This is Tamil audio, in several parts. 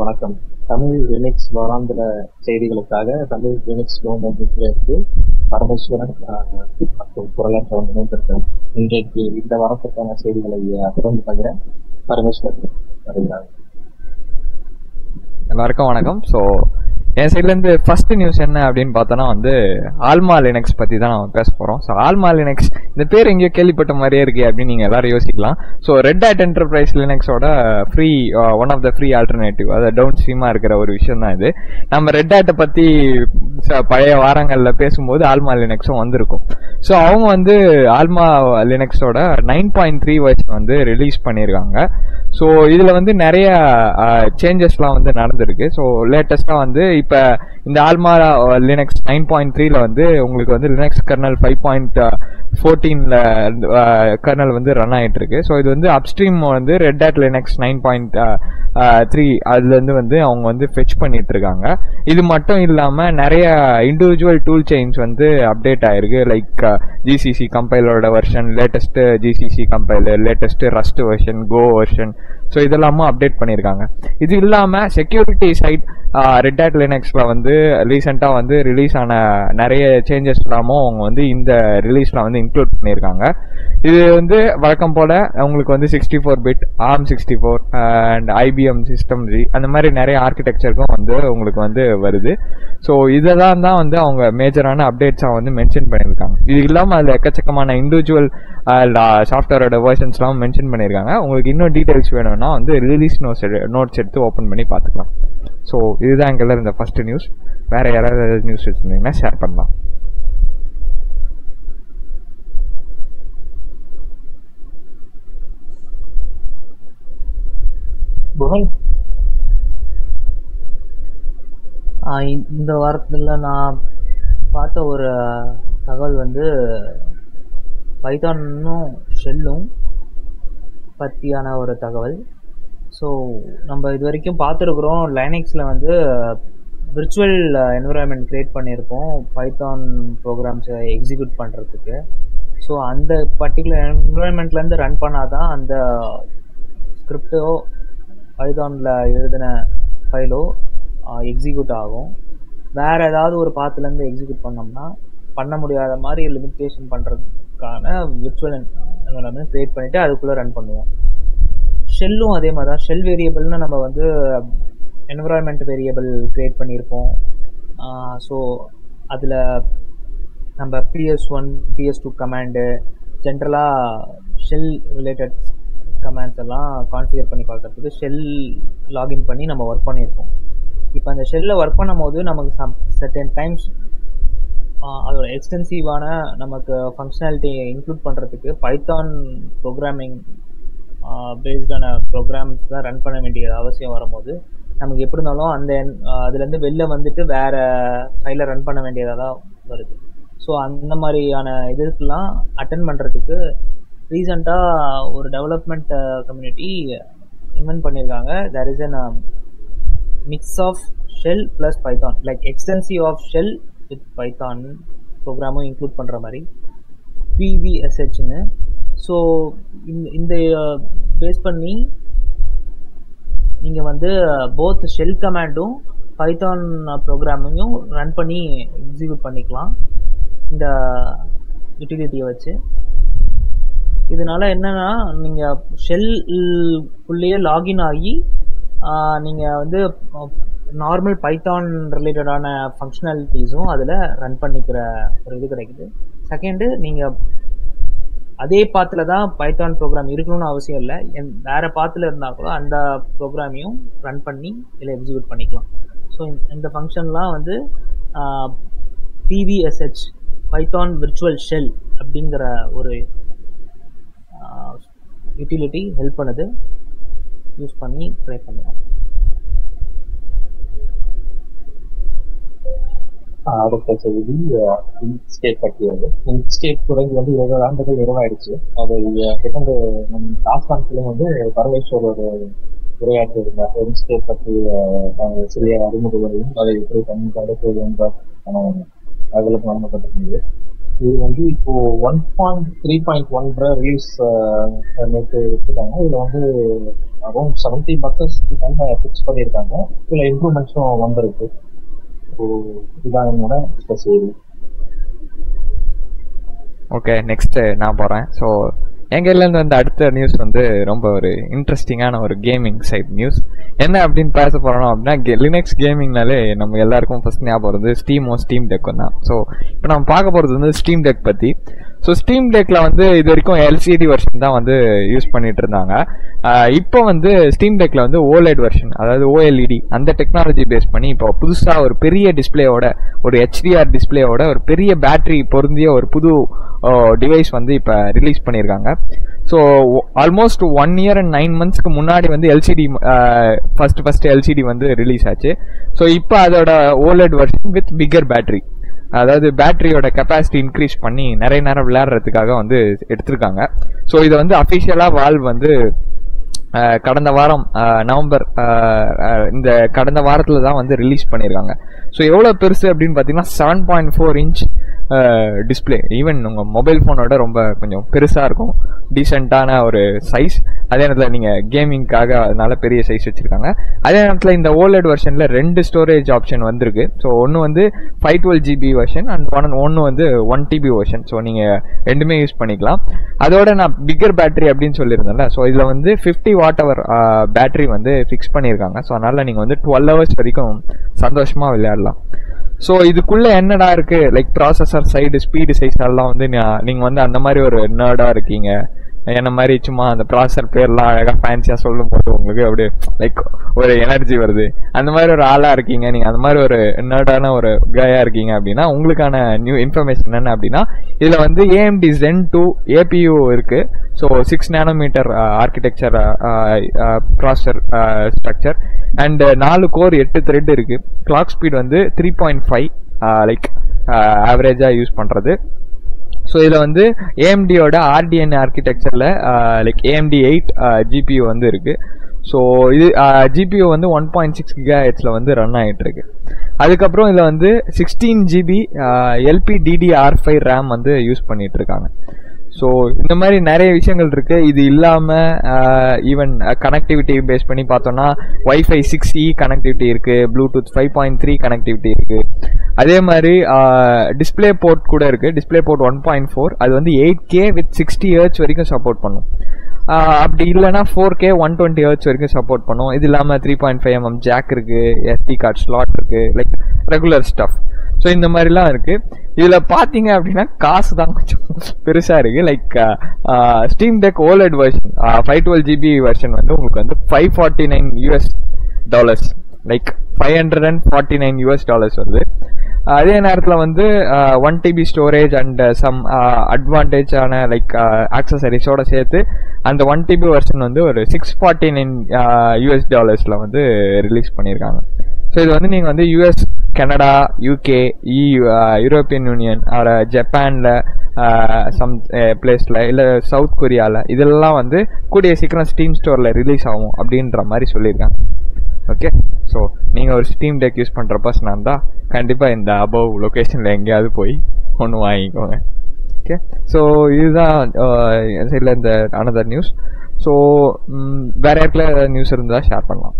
வணக்கம். தமிழ் லினிக்ஸ் வாராந்திர செய்திகளுக்காக தமிழ் லினக்ஸ் இருந்து பரமேஸ்வரன் மற்றும் குரலற்றவன் இணைந்திருக்கிறேன் இன்றைக்கு இந்த வாரத்திற்கான செய்திகளை தொடர்ந்து பகிர பரமேஸ்வரன் வருகிறார். எல்லாருக்கும் வணக்கம். ஸோ என் சைட்லேருந்து ஃபர்ஸ்ட் நியூஸ் என்ன அப்படின்னு பார்த்தோன்னா வந்து ஆல்மா லினக்ஸ் பற்றி தான் நம்ம பேச போகிறோம் ஸோ ஆல்மா லினக்ஸ் இந்த பேர் எங்கேயோ கேள்விப்பட்ட மாதிரியே இருக்கு அப்படின்னு நீங்கள் எல்லாரும் யோசிக்கலாம். So Red Hat Enterprise லினக்ஸோட free one of the free alternative அதாவது டவுன் ஸ்ட்ரீமாக இருக்கிற ஒரு விஷயம் தான் இது. நம்ம ரெட் ஹேட்டை பற்றி பழைய வாரங்களில் பேசும்போது ஆல்மா லினக்ஸும் வந்திருக்கும். ஸோ அவங்க வந்து ஆல்மா லினக்ஸோட நைன் பாயிண்ட் த்ரீ வெர்ஷன் வந்து ரிலீஸ் பண்ணியிருக்காங்க ஸோ இதில் வந்து நிறைய uh, சேஞ்சஸ்லாம் வந்து நடந்திருக்கு. ஸோ லேட்டஸ்ட்டாக வந்து இப்போ இந்த ஆல்மா லினக்ஸ் நைன் பாயிண்ட் த்ரீல வந்து உங்களுக்கு வந்து Linux kernel five point four ஃபோர்டீன்ல kernel uh, uh, வந்து ரன் ஆகிட்டு இருக்கு ஸோ இது வந்து அப்ஸ்ட்ரீம் வந்து Red Hat Linux nine point three அதுலேருந்து வந்து அவங்க வந்து ஃபெச் பண்ணிட்டு இருக்காங்க இது மட்டும் இல்லாமல் நிறைய இண்டிவிஜுவல் டூல் செயின்ஸ் வந்து அப்டேட் ஆயிருக்கு. Like GCC கம்பைலரோட version latest GCC compiler latest Rust version go version so இதெல்லாமும் அப்டேட் பண்ணியிருக்காங்க இது இல்லாமல் செக்யூரிட்டி சைட் ரெட் ஹேட் லினக்ஸில் வந்து ரீசெண்டாக வந்து ரிலீஸ் ஆன நிறைய சேஞ்சஸ் அவங்க வந்து இந்த ரிலீஸில் வந்து இன்க்ளூட் பண்ணியிருக்காங்க. இது வந்து வழக்கம் போல் உங்களுக்கு வந்து sixty four bit ARM sixty four and IBM system z அந்த மாதிரி நிறைய ஆர்கிடெக்சருக்கும் வந்து உங்களுக்கு வந்து வருது. ஸோ இதை தான் தான் வந்து அவங்க மேஜரான அப்டேட்ஸாக வந்து மென்ஷன் பண்ணியிருக்காங்க. இது இல்லாமல் அதில் எக்கச்சக்கமான இண்டிவிஜுவல் சாஃப்ட்வேரோட வேர்ஷன்ஸ்லாம் மென்ஷன் பண்ணியிருக்காங்க. உங்களுக்கு இன்னும் டீட்டெயில்ஸ் வேணும்னா வந்து ரிலீஸ் நோட்ஸ் நோட்ஸ் எடுத்து ஓப்பன் பண்ணி பார்த்துக்கலாம். ஸோ இதுதான் எங்கள்ல இருந்த ஃபர்ஸ்ட் நியூஸ் வேற யாராவது நியூஸ் வச்சுருந்தீங்கன்னா ஷேர் பண்ணலாம். இந்த வாரத்தில் நான் பார்த்த ஒரு தகவல் வந்து பைத்தானும் ஷெல்லும் பற்றியான ஒரு தகவல். ஸோ நம்ம இது வரைக்கும் பார்த்துருக்குறோம் லைனக்ஸில் வந்து விர்ச்சுவல் என்விரான்மெண்ட் க்ரியேட் பண்ணியிருக்கோம் பைத்தான் ப்ரோக்ராம்ஸை எக்ஸிக்யூட் பண்ணுறதுக்கு ஸோ அந்த பர்டிகுலர் என்விரான்மெண்ட்லேருந்து ரன் பண்ணாதான் அந்த ஸ்கிரிப்டோ பைத்தானில் எழுதின ஃபைலோ எக்ஸிக்யூட் ஆகும். வேறு ஏதாவது ஒரு பாத்துலேருந்து எக்ஸிக்யூட் பண்ணோம்னா பண்ண முடியாத மாதிரி லிமிட்டேஷன் பண்ணுறது ஷெல்லுக்கான விர்ச்சுவல் என்விரான்மெண்ட் க்ரியேட் பண்ணிவிட்டு அதுக்குள்ளே ரன் பண்ணுவோம். ஷெல்லும் அதே மாதிரி தான் ஷெல் வேரியபிள்னு நம்ம வந்து என்வரான்மெண்ட் வேரியபிள் க்ரியேட் பண்ணியிருப்போம். ஸோ அதில் நம்ம PS one PS two command ஜென்ரலாக ஷெல் ரிலேட்டட் கமாண்ட்ஸ் எல்லாம் கான்ஃபிகர் பண்ணி பார்க்கறதுக்கு ஷெல் லாகின் பண்ணி நம்ம ஒர்க் பண்ணியிருப்போம். இப்போ அந்த ஷெல்லில் ஒர்க் பண்ணும்போது நமக்கு சம் செட்டன் டைம்ஸ் அதோட எக்ஸ்டென்சிவான நமக்கு ஃபங்க்ஷனாலிட்டியை இன்க்ளூட் பண்ணுறதுக்கு பைத்தான் ப்ரோக்ராமிங் பேஸ்டான ப்ரோக்ராம்ஸ் தான் ரன் பண்ண வேண்டிய அவசியம் வரும்போது நமக்கு எப்படி இருந்தாலும் அந்த அதுலேருந்து வெளில வந்துட்டு வேறு ஃபைலை ரன் பண்ண வேண்டியதாக தான் வருது. ஸோ அந்த மாதிரியான இதுக்கெல்லாம் அட்டன் பண்ணுறதுக்கு ரீசண்டாக ஒரு டெவலப்மெண்ட் கம்யூனிட்டி இன்வென்ட் பண்ணியிருக்காங்க. There is an mix of shell plus Python like extensive of shell with Python ப்ரோக்ராமும் include பண்ணுற மாதிரி பிவிஎஸ்ஹெச்னு ஸோ இந்த இந்த uh, பேஸ் பண்ணி நீங்கள் வந்து போத் ஷெல் கமாண்டும் பைத்தான் ப்ரோக்ராமையும் ரன் பண்ணி எக்ஸிக்யூட் பண்ணிக்கலாம். இந்த uh, யூட்டிலிட்டியை வச்சு. இதனால என்னன்னா நீங்கள் ஷெல் உள்ளேயே லாகின் ஆகி uh, நீங்கள் வந்து நார்மல் பைத்தான் ரிலேட்டடான ஃபங்க்ஷனாலிட்டிஸும் அதில் ரன் பண்ணிக்கிற ஒரு இது கிடைக்குது. செகண்டு நீங்கள் அதே பாத்தில் தான் பைத்தான் ப்ரோக்ராம் இருக்கணும்னு அவசியம் இல்லை. என் வேறு பாத்தில் இருந்தால் கூட அந்த ப்ரோக்ராமையும் ரன் பண்ணி இதில் எக்ஸிக்யூட் பண்ணிக்கலாம். ஸோ இந்த ஃபங்க்ஷன்லாம் வந்து பிவிஎஸ்ஹெச் பைத்தான் விர்ச்சுவல் ஷெல் அப்படிங்கிற ஒரு யூட்டிலிட்டி ஹெல்ப் பண்ணுது. யூஸ் பண்ணி ட்ரை பண்ணலாம். அடுத்த செய்தி இன்ஸ்கேப் பற்றியது. இன்ஸ்கேப் துறை வந்து இருபது ஆண்டுகள் நிறைவாயிடுச்சு. அது செகண்ட் நம் டாஸ்கான்ஸ்லையும் வந்து பரமேஸ்வர் ஒரு உரையாற்றி இருந்தார். இன்ஸ்கேப் பற்றி சிறிய அறிமுகங்களையும் அதை எப்படி பயன்படுத்துவது என்ற அதில் வழங்கப்பட்டிருந்தது. இது வந்து இப்போ ஒன் பாயிண்ட் த்ரீ பாயிண்ட் ஒன்ற ரிலீஸ் நேற்று வச்சுருக்காங்க இதில் வந்து அரௌண்ட் செவன்டி பர்சஸ் மேல ஃபிக்ஸ் பண்ணியிருக்காங்க. இதில் இம்ப்ரூவ்மெண்ட்ஸும் வந்திருக்கு. ஓகே நெக்ஸ்ட் நான் போறேன். ஸோ எங்கள் இருந்து வந்த அடுத்த நியூஸ் வந்து ரொம்ப ஒரு இன்ட்ரெஸ்டிங்கான ஒரு கேமிங் சைட் நியூஸ் என்ன அப்படின்னு பேச போறோம் அப்படின்னா லினக்ஸ் கேமிங்னாலே நம்ம எல்லாருக்கும் ஃபர்ஸ்ட் ஞாபகம் வருது ஸ்டீமோ ஸ்டீம் டெக்கும் தான். ஸோ இப்போ நம்ம பார்க்க போறது வந்து ஸ்டீம் டெக் பத்தி. ஸோ ஸ்டீம் டெக்ல வந்து இது வரைக்கும் எல்சிடி வெர்ஷன் தான் வந்து யூஸ் பண்ணிட்டு இருந்தாங்க இப்போ வந்து ஸ்டீம் டெக்ல வந்து ஓலெட் வெர்ஷன் அதாவது ஓஎல்இடி அந்த டெக்னாலஜி பேஸ் பண்ணி இப்போ புதுசாக ஒரு பெரிய டிஸ்பிளேயோட ஒரு ஹெச்டிஆர் டிஸ்பிளேயோட ஒரு பெரிய பேட்டரி பொருந்திய ஒரு புது டிவைஸ் வந்து இப்போ ரிலீஸ் பண்ணியிருக்காங்க so almost one year and nine மந்த்ஸ்க்கு முன்னாடி வந்து எல்சிடி ஃபர்ஸ்ட் ஃபர்ஸ்ட் எல்சிடி வந்து ரிலீஸ் ஆச்சு. ஸோ இப்போ அதோட OLED version with bigger battery அதாவது பேட்டரியோட கெப்பாசிட்டி இன்க்ரீஸ் பண்ணி நிறைய நேரம் விளையாடுறதுக்காக வந்து எடுத்திருக்காங்க. ஸோ இதை வந்து அஃபிஷியலாக வால்வ் வந்து கடந்த வாரம் நவம்பர் இந்த கடந்த வாரத்தில் தான் வந்து ரிலீஸ் பண்ணியிருக்காங்க ஸோ எவ்வளோ பெருசு அப்படின்னு பார்த்தீங்கன்னா seven point four inch display even உங்கள் மொபைல் ஃபோனோட ரொம்ப கொஞ்சம் பெருசாக இருக்கும். டீசெண்டான ஒரு சைஸ் அதே நேரத்தில் நீங்கள் கேமிங்க்காக அதனால பெரிய சைஸ் வச்சுருக்காங்க. அதே நேரத்தில் இந்த ஓல்ட் வெர்ஷனில் ரெண்டு ஸ்டோரேஜ் ஆப்ஷன் வந்திருக்கு. ஸோ ஒன்று வந்து five twelve GB version and one ஒன்று வந்து ஒன் டிபி வெர்ஷன் ஸோ நீங்கள் ரெண்டுமே யூஸ் பண்ணிக்கலாம். அதோட நான் பிக்கர் பேட்டரி அப்படின்னு சொல்லியிருந்தேன்ல. ஸோ இதில் வந்து ஃபிஃப்டி வாட் அவர் பேட்டரி வந்து ஃபிக்ஸ் பண்ணியிருக்காங்க. ஸோ அதனால நீங்கள் வந்து டுவெல் ஹவர்ஸ் வரைக்கும் சந்தோஷமாக விளையாடலாம். ஸோ இதுக்குள்ளே என்னடா இருக்குது like processor side speed size எல்லாம் வந்து நீங்கள் வந்து அந்த மாதிரி ஒரு நர்டாக இருக்கீங்க. என்ன மாதிரி சும்மா அந்த ப்ராசர் பேர்லாம் அழகாக ஃபேன்சியாக சொல்லும் போது உங்களுக்கு அப்படியே லைக் ஒரு எனர்ஜி வருது. அந்த மாதிரி ஒரு ஆளாக இருக்கீங்க. நீங்கள் அந்த மாதிரி ஒரு நர்டான ஒரு கையாக இருக்கீங்க அப்படின்னா உங்களுக்கான நியூ இன்ஃபர்மேஷன் என்ன அப்படின்னா இதில் வந்து ஏஎம்டி ஜென் டூ ஏபியூ இருக்குது so six nanometer architecture processor structure and நாலு கோர் எட்டு த்ரெட் இருக்குது கிளாக் ஸ்பீட் வந்து த்ரீ பாயிண்ட் ஃபைவ் லைக் ஆவரேஜாக யூஸ் பண்ணுறது ஸோ இதில் வந்து ஏஎம்டியோட ஆர்டிஎன் ஆர்கிடெக்சரில் லைக் ஏஎம்டி எயிட் ஜிபியூ வந்து இருக்குது ஸோ இது ஜிபியூ வந்து ஒன் பாயிண்ட் சிக்ஸ் கிகா ஹெட்ஸில் வந்து ரன் ஆகிட்டுருக்கு அதுக்கப்புறம் இதில் வந்து sixteen GB LP DDR five RAM வந்து யூஸ் பண்ணிகிட்ருக்காங்க இருக்காங்க ஸோ இந்த மாதிரி நிறைய விஷயங்கள் இருக்கு. இது இல்லாமல் ஈவன் கனெக்டிவிட்டி பேஸ் பண்ணி பார்த்தோன்னா வைஃபை சிக்ஸ் இ கனெக்டிவிட்டி இருக்கு. Bluetooth five point three connectivity இருக்கு. அதே மாதிரி டிஸ்பிளே போர்ட் கூட இருக்கு. Display port one point four அது வந்து eight K with sixty hertz வரைக்கும் சப்போர்ட் பண்ணும். அப்படி இல்லைன்னா four K one twenty hertz வரைக்கும் சப்போர்ட் பண்ணும். இது இல்லாமல் three point five mm jack இருக்கு. எஸ்டி கார்ட் ஸ்லாட் இருக்கு. லைக் ரெகுலர் ஸ்டஃப் ஸோ இந்த மாதிரிலாம் இருக்கு. இதில் பார்த்தீங்க அப்படின்னா காசு தான் கொஞ்சம் பெருசாக இருக்கு. Like Steam Deck OLED version five twelve GB version வந்து உங்களுக்கு வந்து five forty nine US dollars like five hundred and forty nine US dollars வருது. அதே நேரத்தில் வந்து one TB storage and some அட்வான்டேஜான like ஆக்சசரிஸோட சேர்த்து அந்த ஒன் டிபி வெர்ஷன் வந்து ஒரு சிக்ஸ் ஃபார்ட்டி நைன் யூஎஸ் டாலர்ஸில் வந்து ரிலீஸ் பண்ணியிருக்காங்க ஸோ இது வந்து நீங்கள் வந்து US Canada UK E European Union or ஜப்பானில் சம் பிளேஸில் இல்லை சவுத் கொரியாவில் இதெல்லாம் வந்து கூடிய சீக்கிரம் ஸ்டீம் ஸ்டோரில் ரிலீஸ் ஆகும் அப்படின்ற மாதிரி சொல்லியிருக்காங்க. ஓகே ஸோ நீங்கள் ஒரு ஸ்டீம் டெக் யூஸ் பண்ணுற பர்சனாக இருந்தால் கண்டிப்பாக இந்த அபவ் லொக்கேஷனில் எங்கேயாவது போய் ஒன்று வாங்கிக்கோங்க. ஓகே ஸோ இதுதான் சைடில் இந்த அனதர் நியூஸ் ஸோ வேற இடத்துல நியூஸ் இருந்தால் ஷேர் பண்ணலாம்.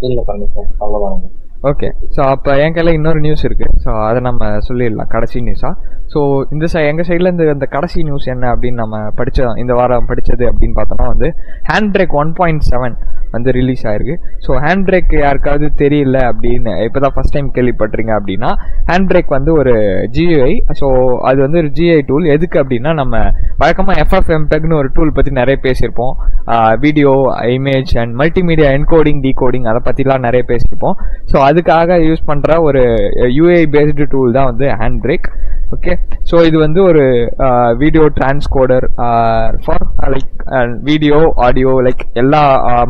இல்ல கண்டிப்பா அவ்வளவுதான் ஓகே ஸோ அப்போ என் கையில் இன்னொரு நியூஸ் இருக்கு. ஸோ அதை நம்ம சொல்லிடலாம். கடைசி நியூஸா ஸோ இந்த சை எங்கள் சைடில் இந்த இந்த கடைசி நியூஸ் என்ன அப்படின்னு நம்ம படித்த இந்த வாரம் படித்தது அப்படின்னு பார்த்தோம்னா வந்து HandBrake one point seven வந்து ரிலீஸ் ஆயிருக்கு. ஸோ ஹேண்ட் பிரேக் யாருக்காவது தெரியல அப்படின்னு இப்போ தான் ஃபஸ்ட் டைம் கேள்விப்பட்டிருங்க அப்படின்னா ஹேண்ட் பிரேக் வந்து ஒரு ஜிஐ ஸோ அது வந்து ஒரு ஜிஐ டூல் எதுக்கு அப்படின்னா நம்ம வழக்கமாக எஃப்எஃப்எம்பெக்னு ஒரு டூல் பற்றி நிறைய பேசியிருப்போம். Video image and multimedia encoding decoding அதை பற்றிலாம் நிறைய பேசியிருப்போம். ஸோ அதுக்காக யூஸ் பண்ணுற ஒரு யூஏ பேஸ்டு டூல் தான் வந்து ஹேண்ட் பிரேக் ஓகே ஸோ இது வந்து ஒரு video transcoder for like video audio like எல்லா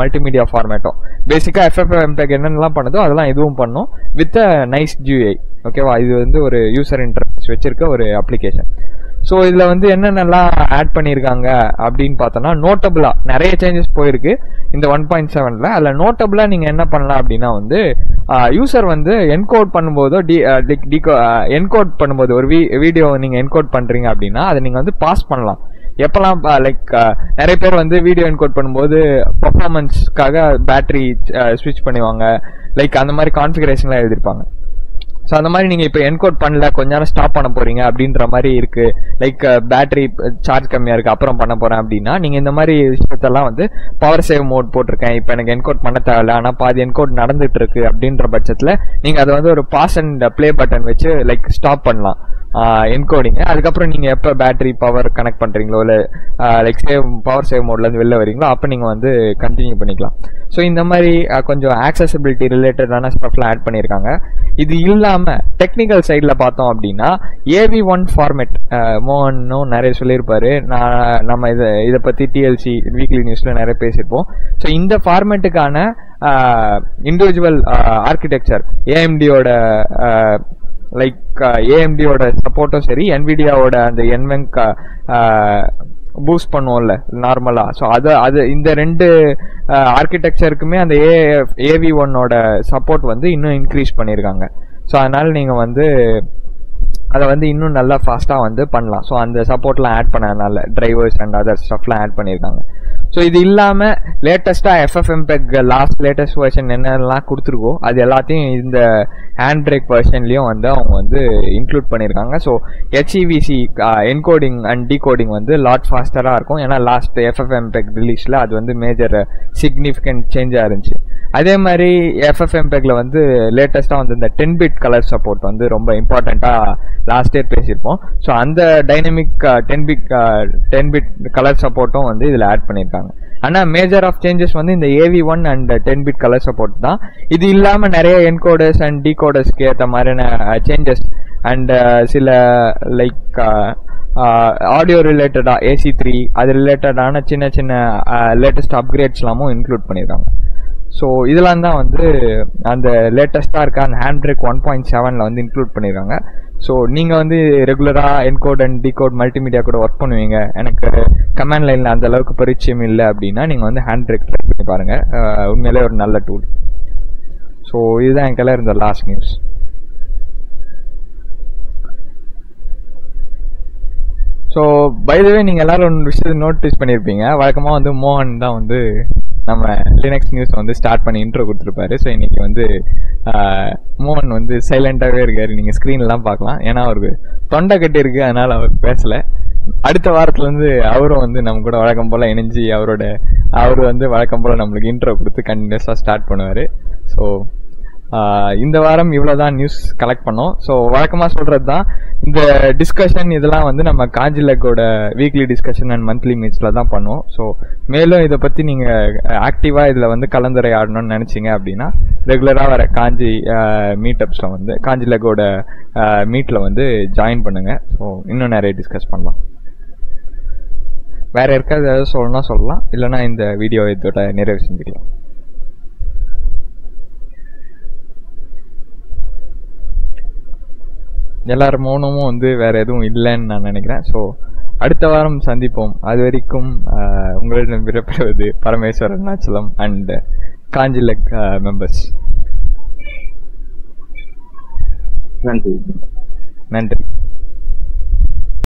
மல்டிமீடியா ஃபார்மேட்டும் பேசிக்காக எஃப்எஃப்எம்பேக் என்னென்னலாம் பண்ணுதோ அதெல்லாம் இதுவும் பண்ணும். வித் அ நைஸ் ஜிஐ ஓகேவா இது வந்து ஒரு யூசர் இன்டர்ஃபேஸ் வச்சிருக்க ஒரு அப்ளிகேஷன் ஸோ இதில் வந்து என்னென்னலாம் ஆட் பண்ணியிருக்காங்க அப்படின்னு பார்த்தோம்னா நோட்டபுளாக நிறைய சேஞ்சஸ் போயிருக்கு. இந்த ஒன் பாயிண்ட் செவனில் அதில் நோட்டபுளாக நீங்கள் என்ன பண்ணலாம் அப்படின்னா வந்து யூசர் வந்து என்கோட் பண்ணும்போதோ டி என்கோட் பண்ணும்போது ஒரு வீ வீடியோ நீங்கள் என்கோட் பண்ணுறீங்க அப்படின்னா அதை நீங்கள் வந்து பாஸ் பண்ணலாம். எப்பெல்லாம் லைக் நிறைய பேர் வந்து வீடியோ என்கோட் பண்ணும்போது பர்ஃபார்மன்ஸ்க்காக பேட்டரி ஸ்விட்ச் பண்ணுவாங்க. லைக் அந்த மாதிரி கான்ஃபிகரேஷன்லாம் எழுதிருப்பாங்க. ஸோ அந்த மாதிரி நீங்கள் இப்போ என்கோட் பண்ணல கொஞ்ச நேரம் ஸ்டாப் பண்ண போறீங்க அப்படின்ற மாதிரி இருக்கு. லைக் பேட்டரி சார்ஜ் கம்மியாக இருக்கு அப்புறம் பண்ண போறேன் அப்படின்னா நீங்கள் இந்த மாதிரி விஷயத்தெல்லாம் வந்து பவர் சேவ் மோட் போட்டிருக்கேன். இப்போ எனக்கு என்கோட் பண்ண தேவையில்ல ஆனால் பாதி என்கோட் நடந்துட்டு இருக்கு அப்படின்ற பட்சத்தில் நீங்கள் அதை வந்து ஒரு பாஸ் அண்ட் ப்ளே பட்டன் வச்சு லைக் ஸ்டாப் பண்ணலாம். என்கோடிங் அதுக்கப்புறம் நீங்கள் எப்போ பேட்டரி பவர் கனெக்ட் பண்ணுறீங்களோ இல்லை லைக் சேவ் பவர் சேவ் மோட்லேருந்து வெளில வரீங்களோ அப்போ நீங்கள் வந்து கண்டினியூ பண்ணிக்கலாம். ஸோ இந்த மாதிரி கொஞ்சம் ஆக்சசபிலிட்டி ரிலேட்டடான ஸ்டஃப்லாம் ஆட் பண்ணியிருக்காங்க. இது இல்லாமல் டெக்னிக்கல் சைடில் பார்த்தோம் அப்படின்னா ஏவி ஒன் ஃபார்மேட் மோகனும் நிறைய சொல்லியிருப்பாரு. நான் நம்ம இதை இதை பற்றி டிஎல்சி வீக்லி நியூஸில் நிறைய பேசியிருப்போம். ஸோ இந்த ஃபார்மேட்டுக்கான இண்டிவிஜுவல் ஆர்கிடெக்சர் ஏஎம்டியோட லைக் ஏஎம்டியோட சப்போர்ட்டும் சரி என்விடியாவோட அந்த என்வெங்க் பூஸ்ட் பண்ணுவோம்ல நார்மலாக ஸோ அதை அது இந்த ரெண்டு ஆர்கிடெக்சருக்குமே அந்த ஏ ஏவி ஒன்னோட சப்போர்ட் வந்து இன்னும் இன்க்ரீஸ் பண்ணியிருக்காங்க ஸோ அதனால் நீங்கள் வந்து அதை வந்து இன்னும் நல்லா ஃபாஸ்ட்டாக வந்து பண்ணலாம். ஸோ அந்த சப்போர்ட்லாம் ஆட் பண்ணதுனால டிரைவர்ஸ் அண்ட் அதர் ஸ்டஃப்லாம் ஆட் பண்ணியிருக்காங்க ஸோ இது இல்லாமல் லேட்டஸ்ட்டாக எஃப்எஃப்எம்பெக் லாஸ்ட் லேட்டஸ்ட் வெர்ஷன் என்னென்னலாம் கொடுத்துருக்கோ அது எல்லாத்தையும் இந்த ஹேண்ட் பிரேக் வெர்ஷன்லேயும் வந்து அவங்க வந்து இன்க்ளூட் பண்ணியிருக்காங்க so HEVC encoding and decoding வந்து லாட் ஃபாஸ்டராக இருக்கும். ஏன்னா லாஸ்ட் எஃப்எஃப்எம்பெக் ரிலீஸில் அது வந்து மேஜர் சிக்னிஃபிகண்ட் சேஞ்சாக இருந்துச்சு. அதே மாதிரி எஃப்எஃப்எம்பெக்ல வந்து லேட்டஸ்ட்டாக வந்து இந்த டென் பிட் கலர் சப்போர்ட் வந்து ரொம்ப இம்பார்ட்டண்ட்டாக லாஸ்ட் இயர் பேசியிருப்போம். ஸோ அந்த dynamic ten bit ten bit colour சப்போர்ட்டும் வந்து இதில் ஆட் பண்ணியிருக்காங்க. ஆனால் மேஜர் ஆஃப் சேஞ்சஸ் வந்து இந்த AV one and ten bit colour support தான். இது இல்லாமல் நிறைய என்கோடர்ஸ் அண்ட் டிகோடர்ஸ்க்கு ஏற்ற மாதிரியான சேஞ்சஸ் அண்ட் சில லைக் ஆடியோ ரிலேட்டடாக ஏசி த்ரீ அது ரிலேட்டடான சின்ன சின்ன லேட்டஸ்ட் அப்கிரேட்ஸ்லாமும் இன்க்ளூட் பண்ணியிருக்காங்க. ஸோ இதெல்லாம் தான் வந்து அந்த லேட்டஸ்ட்டாக இருக்க அந்த ஹேண்ட் பிரேக் ஒன் பாயிண்ட் செவனில் வந்து இன்க்ளூட் பண்ணியிருக்காங்க ஸோ நீங்கள் வந்து ரெகுலராக என்கோட் அண்ட் டிகோட் மல்டிமீடியா கூட ஒர்க் பண்ணுவீங்க. எனக்கு கமாண்ட் லைனில் அந்த அளவுக்கு பரிச்சயம் இல்லை அப்படின்னா நீங்கள் வந்து ஹேண்ட் பிரேக் ட்ரை பண்ணி பாருங்கள் உண்மையிலே ஒரு நல்ல டூல் ஸோ இதுதான் என் இருந்த லாஸ்ட் நியூஸ் ஸோ பைதவே நீங்கள் எல்லாரும் ஒரு விஷயத்தை நோட்டீஸ் பண்ணியிருப்பீங்க வழக்கமாக வந்து மோகன் தான் வந்து நம்ம லினக்ஸ் நியூஸ் வந்து ஸ்டார்ட் பண்ணி இன்ட்ரோ கொடுத்துருப்பாரு. ஸோ இன்னைக்கு வந்து மோகன் வந்து சைலண்டாகவே இருக்காரு. நீங்கள் ஸ்க்ரீன்லாம் பார்க்கலாம். ஏன்னா அவருக்கு தொண்டை கட்டி இருக்கு. அதனால அவர் பேசலை. அடுத்த வாரத்துலேருந்து அவரும் வந்து நம்ம கூட வழக்கம் போல் இணைஞ்சு அவரோட அவர் வந்து வழக்கம் போல் நம்மளுக்கு இன்ட்ரோ கொடுத்து கண்டினியூஸாக ஸ்டார்ட் பண்ணுவார். ஸோ இந்த வாரம் இவ்வளோதான் நியூஸ் கலெக்ட் பண்ணோம். ஸோ வழக்கமாக சொல்கிறது தான் இந்த டிஸ்கஷன் இதெல்லாம் வந்து நம்ம காஞ்சிலக்கோட வீக்லி டிஸ்கஷன் அண்ட் மந்த்லி மீட்ஸில் தான் பண்ணுவோம் ஸோ மேலும் இதை பற்றி நீங்கள் ஆக்டிவாக இதில் வந்து கலந்துரையாடணும்னு நினச்சிங்க அப்படின்னா ரெகுலராக வர காஞ்சி மீட்டப்ஸில் வந்து காஞ்சிலக்கோட மீட்டில் வந்து ஜாயின் பண்ணுங்கள் ஸோ இன்னும் நிறைய டிஸ்கஸ் பண்ணலாம். வேற யாருக்காவது ஏதாவது சொல்லணும்னா சொல்லலாம். இல்லைன்னா இந்த வீடியோ இதோட நிறைவு செஞ்சுக்கலாம். எல்லார் மௌனமும் வந்து வேற எதுவும் இல்லைன்னு நான் நினைக்கிறேன். ஸோ அடுத்த வாரம் சந்திப்போம். அது வரைக்கும் உங்களிடம் விடப்படுவது பரமேஸ்வரன் அருணாச்சலம் அண்ட் காஞ்சிலக் மெம்பர்ஸ் நன்றி. நன்றி.